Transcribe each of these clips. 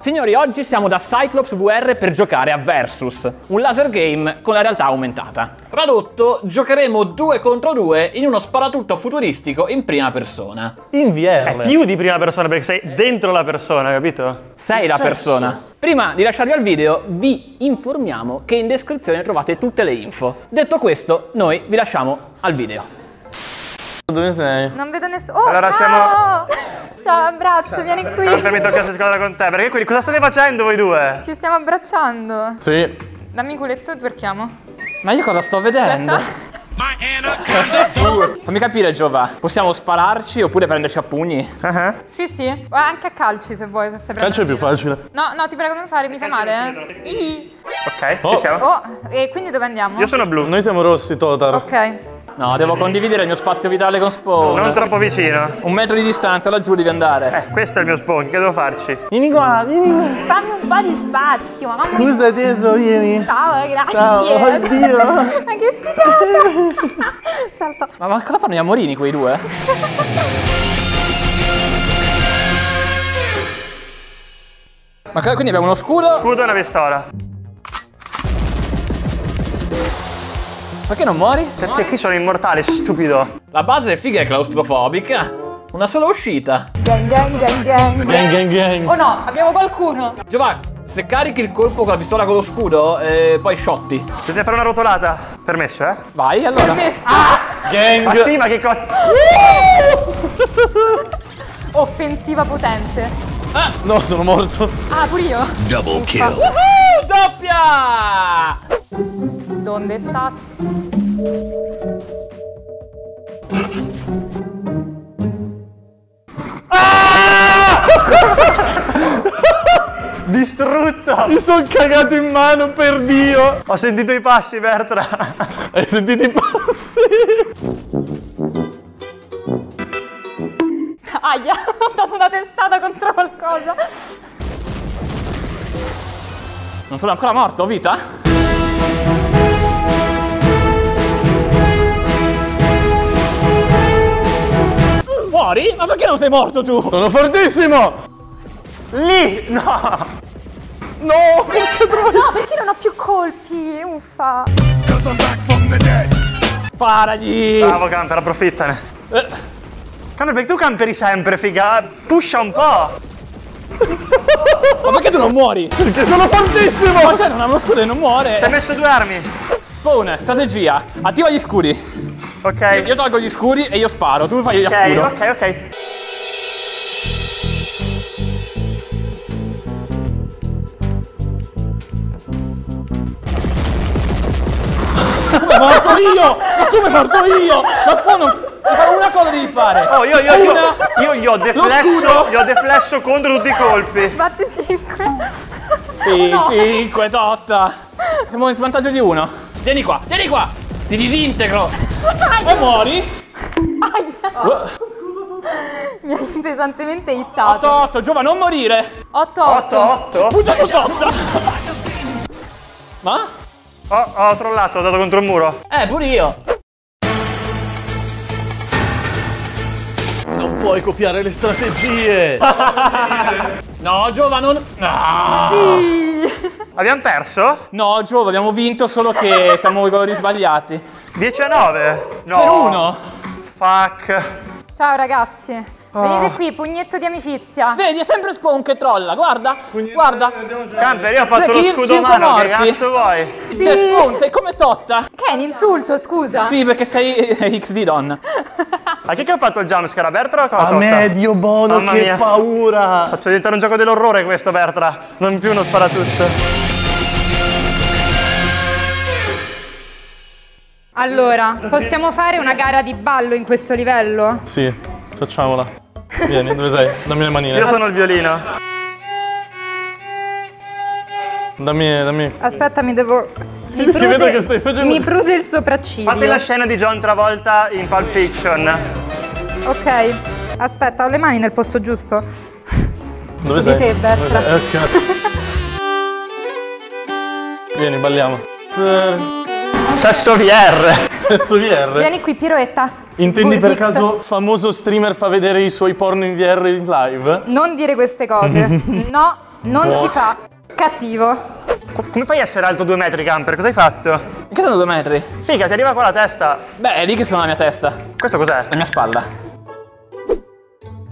Signori, oggi siamo da Cyclops VR per giocare a Versus, un laser game con la realtà aumentata. Tradotto, giocheremo due contro due in uno sparatutto futuristico in prima persona. In VR. È più di prima persona perché sei dentro la persona, capito? Sei la persona. Prima di lasciarvi al video, vi informiamo che in descrizione trovate tutte le info. Detto questo, noi vi lasciamo al video. Dove sei? Non vedo nessuno. Oh, Allora ciao! Ciao, abbraccio, vieni qui. Allora mi tocca squadra con te, perché quindi cosa state facendo voi due? Ci stiamo abbracciando. Sì. Dammi culetto e twerchiamo. Ma io cosa sto vedendo? Fammi capire, Giova. Possiamo spararci oppure prenderci a pugni? Ah, Sì, sì. O anche a calci se vuoi. Se Calcio è più facile. No, no, ti prego non fare, mi fai male. eh. Ok, Oh. ci siamo. Oh, e quindi dove andiamo? Io sono blu, Noi siamo rossi, Totar. Ok. No, devo condividere il mio spazio vitale con Spawn. non troppo vicino. Un metro di distanza, laggiù devi andare. Eh, questo è il mio spawn, che devo farci? Vieni qua, vieni qua. Fammi un po' di spazio. Mamma mia. Scusa, teso, vieni. Ciao, grazie. Ciao, oddio. Ma che figata. Ma, ma cosa fanno gli amorini quei due? Ma quindi abbiamo uno scudo? Scudo e una pistola. Perché non muori? Perché qui sono immortale, stupido. La base è figa e claustrofobica. Una sola uscita. Gang, gang, gang, gang. Gang, gang, gang. Oh no, abbiamo qualcuno. Giovanni, se carichi il colpo con la pistola con lo scudo, eh, poi shotti. Bisogna fare una rotolata. Permesso, eh? Vai, allora. Messo. Gang. Ma sì, ma che cosa? Offensiva potente. No, sono morto. Ah, pure io. Double kill. Uh, doppia! Donde stas? Distrutto! Mi sono cagato in mano, per Dio. Ho sentito i passi, Bertra. Hai sentito i passi? Aia, ho dato una testata contro qualcosa. Non sono ancora morto, ho vita? Muori? Ma perché non sei morto tu? Sono fortissimo. Lì! No! No, perché trovi? No, perché non ho più colpi? Uffa. Sparagli! Bravo, camper, approfittane. Eh, Camper, perché tu camperi sempre, figa? Pusha un po'. ma perché tu non muori? Perché sono fortissimo. Ma cioè non ha uno scudo e non Ti hai muore. messo due armi. Spawn, strategia. Attiva gli scudi. Ok. Io tolgo gli scudi e io sparo. Tu fai gli Ok, scudo. ok, ok. Come morto io? Ma come morto io? Ma Spawn, non- una cosa devi fare. Oh, io, io, io, Una. io gli ho deflesso, gli ho deflesso contro tutti i colpi. Batti 5. 5, totta. Siamo in svantaggio di uno. Vieni qua, vieni qua. Ti disintegro. E muori. Mi hai pesantemente hittato. 8, 8, Giova, non morire. 8 8, 8. 8. Puttana totta. Ma? Oh, ho trollato, ho dato contro il muro. Eh, pure io. Non puoi copiare le strategie. No, Giova, non... No, Abbiamo perso? no Giova, abbiamo vinto, solo che siamo i valori sbagliati. 10 a 9. No. Per uno. Fuck. Ciao ragazzi. Venite qui, pugnetto di amicizia. Vedi, è sempre Spawn che trolla, guarda. Guarda. Camper, io ho fatto Tre lo scudo umano, che morti. cazzo vuoi? Sì. Cioè, Spawn, sei come Totta. Che è un insulto, scusa. Sì, perché sei XD donna. A chi che ha fatto il jumpscare? A Bertra o a A Totta? me, Dio buono, Mamma che mia. paura. Faccio diventare un gioco dell'orrore questo, Bertra. Non più uno sparatutto. Allora, possiamo fare una gara di ballo in questo livello? Sì, facciamola. Vieni, dove sei? Dammi le Io manine. sono il violino. Dammi, dammi. Aspetta, mi devo. Mi Che vedo che stai facendo- Mi prude il sopracciglio. Fate la scena di John Travolta in Pulp Fiction. Ok. Aspetta, ho le mani nel posto giusto. Dove Su di sei? te, Bertra. Dove sei? Eh, cazzo. Vieni, balliamo. Sesso VR. Stesso VR. Vieni qui, piroetta. Intendi per Sburbix. caso famoso streamer fa vedere i suoi porno in VR in live? Non dire queste cose. no. Non Può. si fa. Cattivo. Co- Come fai a essere alto due metri, camper? Cosa hai fatto? Che sono due metri? Figa, ti arriva qua la testa. Beh, è lì che sono la mia testa. Questo cos'è? La mia spalla.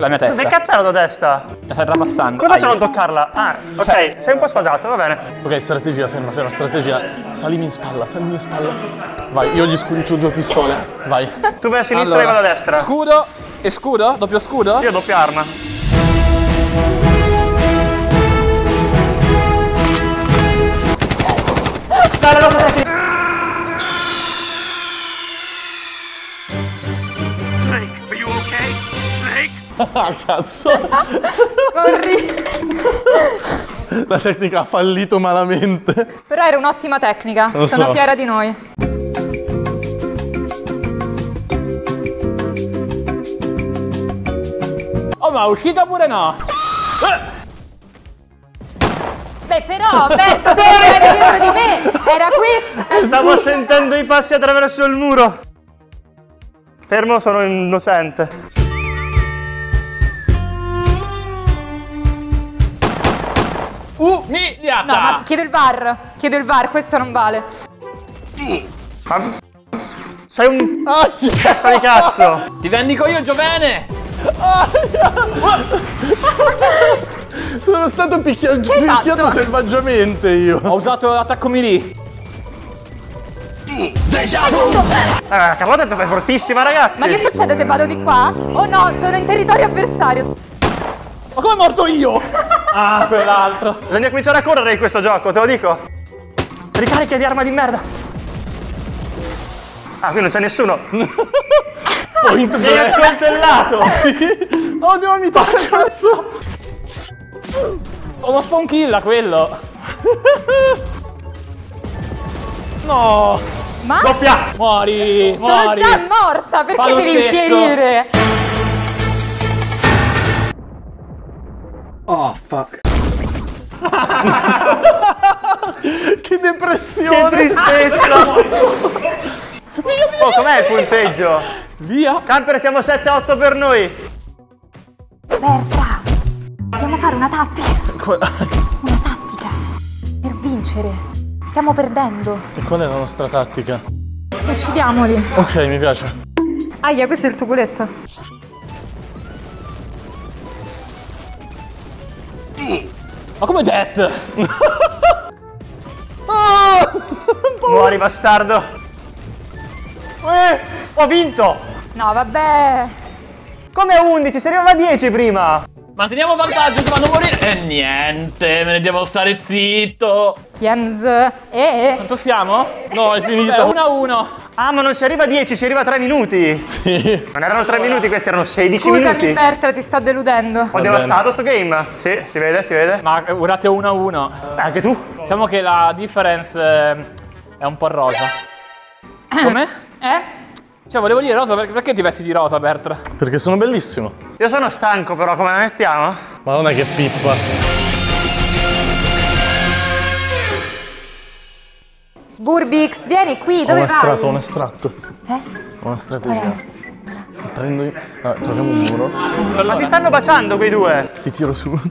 La mia testa. Che cazzo è la tua testa? La stai trapassando. Come faccio a non toccarla? Ah, ok, Cioè- sei un po' sfasato, va bene. Ok, strategia, ferma, ferma, strategia. Salimi in spalla, salimi in spalla. Vai, io gli scudicio due pistole. Vai. Tu vai a sinistra Allora, e io vado a destra. Scudo e scudo? Doppio scudo? Io doppia arma. Dai, la nostra Ah, cazzo. Corri. La tecnica ha fallito malamente. Però era un'ottima tecnica. Lo Sono so. fiera di noi. Oh, ma è uscita pure no? Beh, però, Berto, stare dietro di me. Era questa. Stavo sentendo i passi attraverso il muro. Fermo, sono innocente. Umiliata! No, ma chiedo il bar. Chiedo il bar, questo non vale. Ma... Sei un... Testa di cazzo! Ti vendico io, Giovene! Sono stato picchia- picchiato fatto? selvaggiamente io. Ho usato l'attacco melee. Eh, Carlotta è fortissima, ragazzi! Ma che succede se vado di qua? Oh no, sono in territorio avversario. Ma come morto io? Ah, quell'altro. Bisogna cominciare a correre in questo gioco, te lo dico. Ricarica di arma di merda. Ah, qui non c'è nessuno. Point Mi hai blank. accoltellato! Oh, no, mi tocca cazzo. Ho uno spawn kill quello. No. Ma Doppia! Muori, sono muori. già morta, perché Fa lo devi stesso. infierire? Che Che depressione. tristezza! Oh, com'è il punteggio? Via. Camper, siamo 7-8 per noi. Berta, dobbiamo fare una tattica. Una tattica. Per vincere. Stiamo perdendo. E qual è la nostra tattica? Uccidiamoli. Ok, mi piace. Aia, questo è il tuo culetto. Ma come Death? Muori, bastardo. Eh, ho vinto! No, vabbè. Come 11? Si arrivava a 10 prima! Manteniamo vantaggio che vanno a morire. E niente, me ne devo stare zitto. Jens. Eh. Quanto siamo? No, è finita. 1 a 1. Ah, ma non si arriva a 10, si arriva a 3 minuti! Sì. Non erano 3 minuti, questi erano 16 Scusami, minuti! Berta, ti sto deludendo. Ho devastato sto game! Sì, si vede, si vede. Ma eh, urate 1 a 1. Eh, Anche tu? Diciamo che la difference eh, è un po' rosa. Come? Eh? Cioè, volevo dire rosa, perché, perché ti vesti di rosa, Bertra? Perché sono bellissimo. Io sono stanco però, come la mettiamo? Madonna che pippa. Sburbix, vieni qui, Ho dove un estratto, ho vai? un estratto. Eh? Ho una strategia. Ti prendo io. Ah, troviamo un muro. Ma si stanno baciando quei due! Ti tiro su.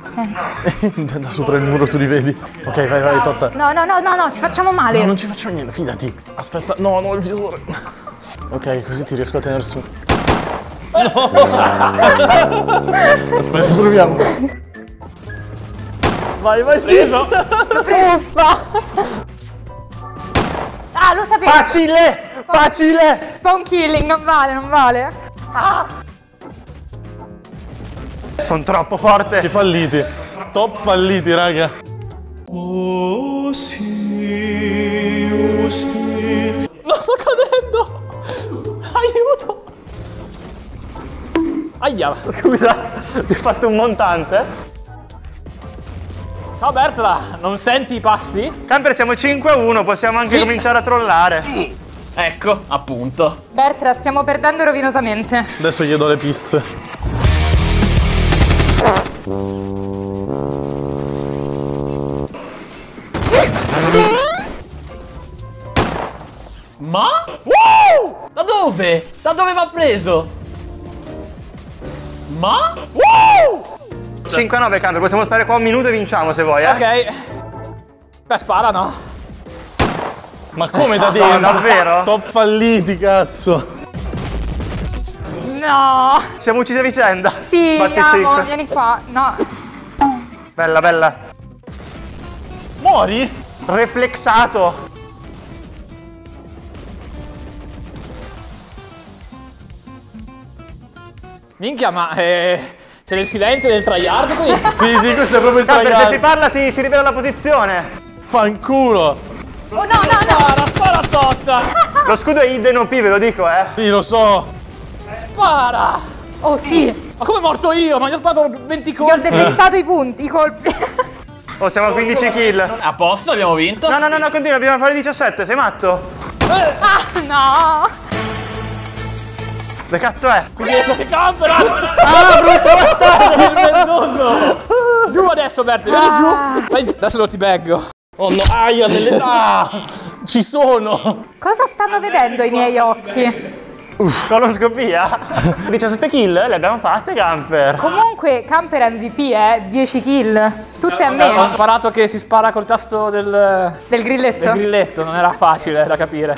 da sopra il muro tu li vedi. Ok, vai, vai, Totta. No, no, no, no, no, ci facciamo male. No, non ci facciamo niente, fidati. Aspetta, no, no, il visore. Ok, così ti riesco a tenere su. No! Aspetta, proviamo. Vai, vai, preso. Ah, lo sapevo. Facile! Facile! Spawn killing, non vale, non vale. Sono troppo forte! Che falliti. Top falliti, raga. No, sto cadendo! Aiuto! Aia! Scusa, ti ho fatto un montante? Ciao Bertra, non senti i passi? Camper siamo 5 a 1, possiamo anche Sì. cominciare a trollare. Ecco, appunto. Bertra, stiamo perdendo rovinosamente. Adesso gli do le pisse. Ma? Dove? Da dove va preso? Ma? Wow! 5-9 camper, possiamo stare qua un minuto e vinciamo se vuoi, eh? Ok. Beh, spara, no? Ma come da No, dentro? davvero? Top falliti, cazzo. No! Siamo uccisi a vicenda. Sì, Batti amo, vieni qua. No. Bella, bella. Muori? Reflexato. Minchia, ma eh, c'è del silenzio e del tryhard qui? Sì, sì, questo è proprio il Camper, se si tryhard. parla si, si rivela la posizione. Fanculo. Oh no, no, no! Spara, spara tosta! Lo scudo è hidden OP, ve lo dico, eh. Sì, lo so. Spara! Oh sì! Ma come morto io? Ma gli ho sparato 20 Gli ho colpi! defettato i punti, i colpi. Oh, siamo a 15 kill. A posto, abbiamo vinto. No, no, no, no, continua, dobbiamo fare 17, sei matto? ah, no! Che cazzo è? Quindi ecco che camper! Ah, brutto bastardo! Il vendoso! Giù adesso, Berti, vieni giù! Vai, adesso lo ti baggo. Oh no, aia, delle... Ah, ci sono. Cosa stanno vedendo i miei occhi? Coloscopia? 17 kill le abbiamo fatte, camper. Comunque, Camper MVP, eh, 10 kill. Tutte a Ho me. imparato che si spara col tasto del, Del del grilletto. grilletto, non era facile da capire.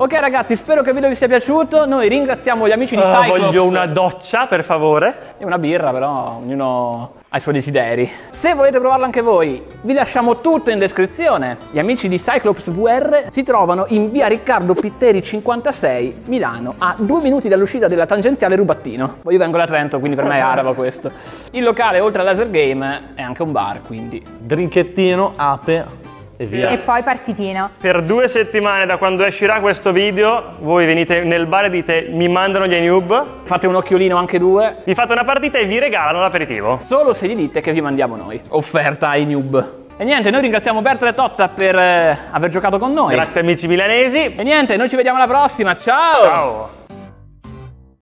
Ok ragazzi, spero che il video vi sia piaciuto. Noi ringraziamo gli amici di Ah, Cyclops. voglio una doccia, per favore. E una birra, però ognuno ha i suoi desideri. Se volete provarlo anche voi, vi lasciamo tutto in descrizione. Gli amici di Cyclops VR si trovano in via Riccardo Pitteri 56, Milano, a due minuti dall'uscita della tangenziale Rubattino. Io vengo da Trento, quindi per me è arabo questo. Il locale, oltre al laser game, è anche un bar, quindi Drinchettino, ape e via. E poi partitina. Per due settimane da quando uscirà questo video, voi venite nel bar e dite mi mandano gli noob, fate un occhiolino anche due. vi fate una partita e vi regalano l'aperitivo. Solo se gli dite che vi mandiamo noi. Offerta ai noob. E niente, noi ringraziamo Bertrand e Totta per eh, aver giocato con noi. Grazie amici milanesi. E niente, noi ci vediamo alla prossima. Ciao! Ciao.